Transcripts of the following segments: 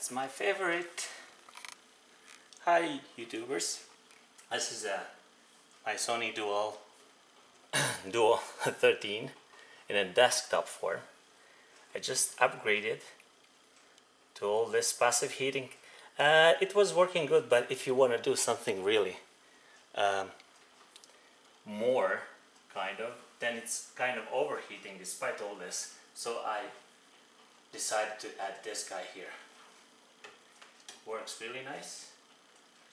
That's my favorite. Hi YouTubers. This is a my Sony Duo Duo 13 in a desktop form. I just upgraded to all this passive heating. Uh, it was working good, but if you want to do something really um, more, kind of, then it's kind of overheating despite all this. So I decided to add this guy here. Works really nice.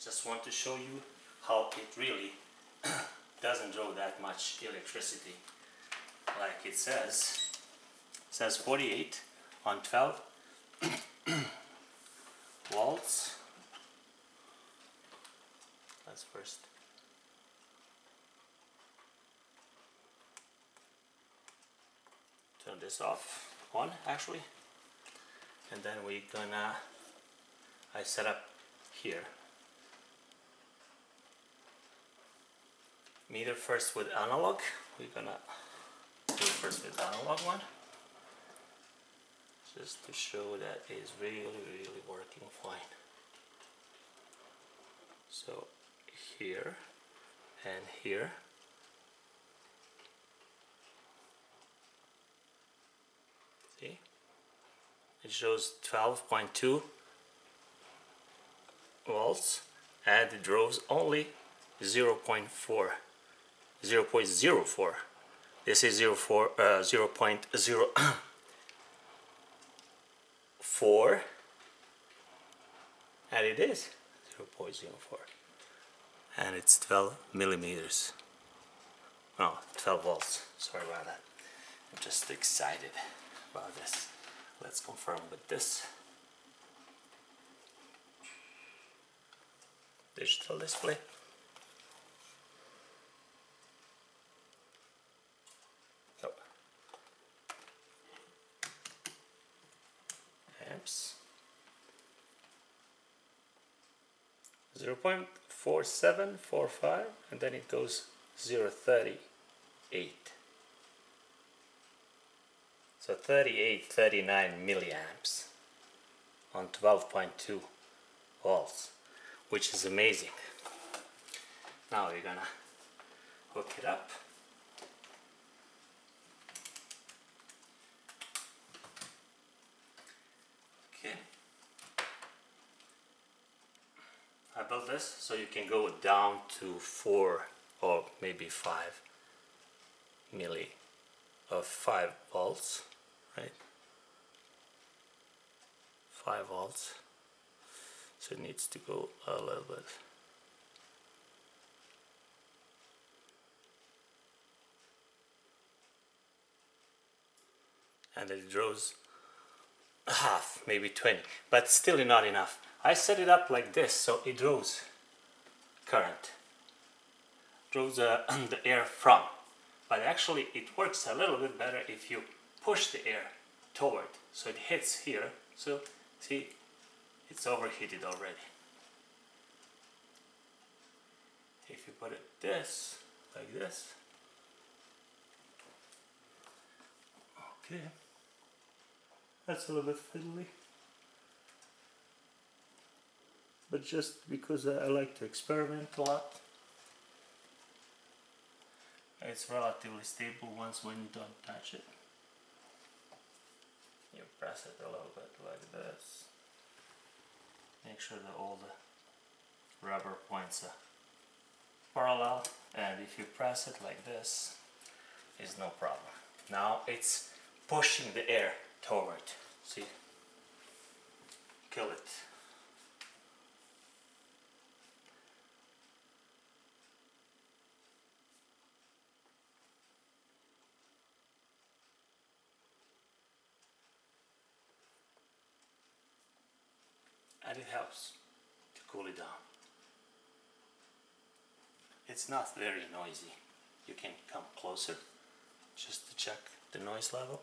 Just want to show you how it really doesn't draw that much electricity like it says. It says 48 on 12 volts. That's first. Turn this off on actually and then we're gonna I set up here. Meter first with analog. We're gonna do first with analog one. Just to show that it's really really working fine. So here and here. See? It shows 12.2 volts and it draws only 0 0.4 0 0.04 this is 0, 4, uh, 0 0.04 and it is 0 0.04 and it's 12 millimeters. Oh 12 volts. Sorry about that. I'm just excited about this. Let's confirm with this digital display. So amps 0 0.4745 and then it goes 0.38 so 38 39 milliamps on 12.2 volts which is amazing. Now we're gonna hook it up. Okay. I built this so you can go down to 4 or maybe 5 milli of 5 volts right? 5 volts so it needs to go a little bit. And it draws half maybe 20 but still not enough. I set it up like this so it draws current. Draws uh, the air from. But actually it works a little bit better if you push the air toward. So it hits here. So see it's overheated already. If you put it this like this. Okay. That's a little bit fiddly. But just because I like to experiment a lot. It's relatively stable once when you don't touch it. You press it a little bit like this make sure that all the rubber points are parallel and if you press it like this is no problem. Now it's pushing the air toward. See? Kill it and it helps to cool it down. It's not very noisy. You can come closer just to check the noise level.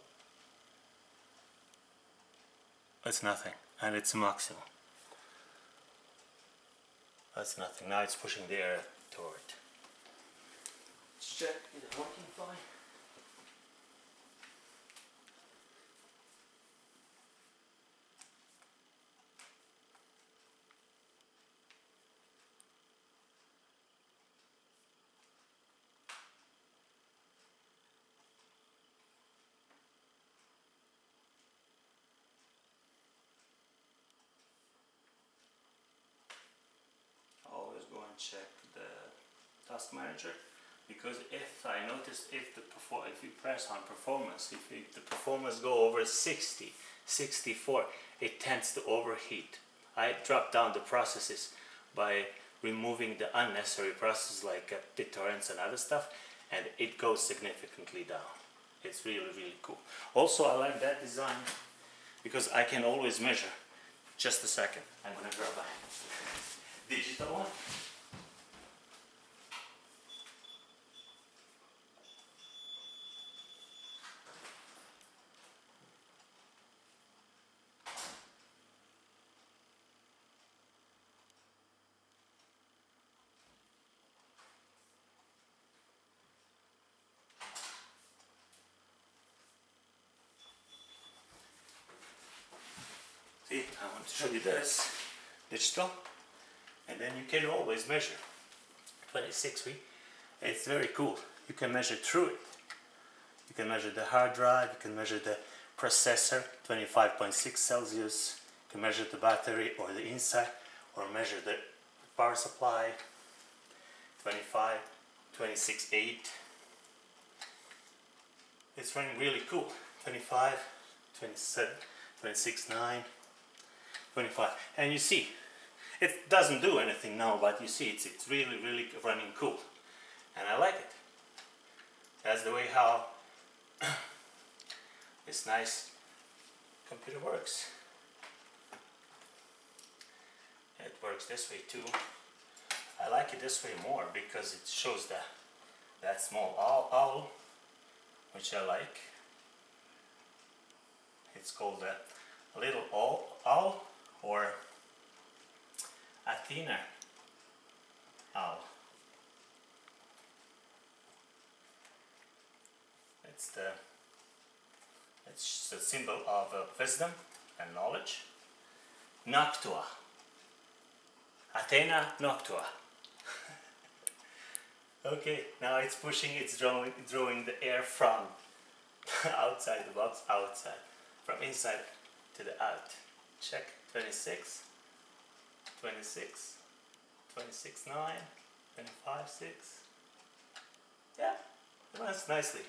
It's nothing and it's maximum. That's nothing. Now it's pushing the air toward. Let's check it's working fine. And check the task manager. Because if I notice if the perfor- if you press on performance if, the performance go over 60 64 it tends to overheat. I drop down the processes by removing the unnecessary processes like uh, BitTorrents and other stuff and it goes significantly down. It's really really cool. Also I like that design because I can always measure just a second. I'm gonna grab a digital one I want to show you this digital, and then you can always measure. 26 week, it's very cool. You can measure through it. You can measure the hard drive, you can measure the processor, 25.6 Celsius, you can measure the battery or the inside, or measure the power supply, 25, 26.8. It's running really cool. 25, 27, 26.9. 25 and you see it doesn't do anything now but you see it's, it's really really running cool. And I like it. That's the way how this nice computer works. It works this way too. I like it this way more because it shows that that small owl, owl which I like. It's called a little owl, owl or Athena owl. It's the it's the symbol of uh, wisdom and knowledge. Noctua. Athena Noctua. okay, now it's pushing, it's drawing, drawing the air from outside the box, outside, from inside to the out. Check 26, 26, 26, 9, 25, 6. Yeah, it nicely.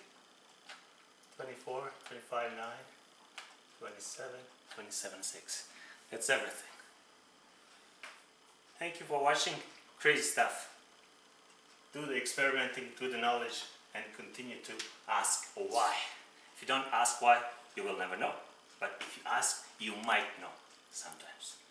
24, 25, 9, 27, 27, 6. That's everything. Thank you for watching crazy stuff. Do the experimenting, do the knowledge, and continue to ask why. If you don't ask why, you will never know. But if you ask, you might know sometimes.